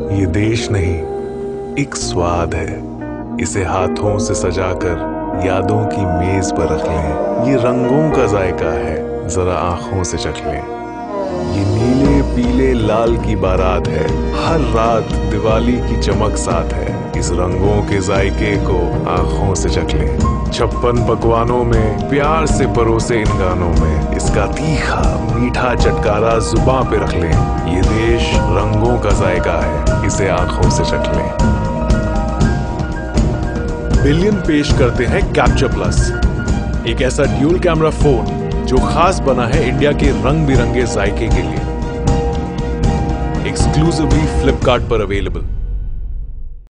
ये देश नहीं, एक स्वाद है। इसे हाथों से सजाकर यादों की मेज पर रख लें। ये रंगों का जायका है, जरा आँखों से चख लें। ये नीले, पीले, लाल की बारात है। हर रात दिवाली की चमक साथ है। इस रंगों के जायके को आँखों से चख लें। छप्पन पकवानों में, प्यार से परोसे इन गानों में। इसका तीखा, मीठा चटकारा जुबा पे रख लें। ये देश रंगों का जायका है। इसे आँखों से चख लें। बिलियन पेश करते हैं कैप्चर प्लस एक ऐसा ड्यूल कैमरा फ़ोन जो खास बना है इंडिया के रंग बिरंगे जायके के लिए। एक्सक्लूसिवली फ्लिपकार्ट पर अवेलेबल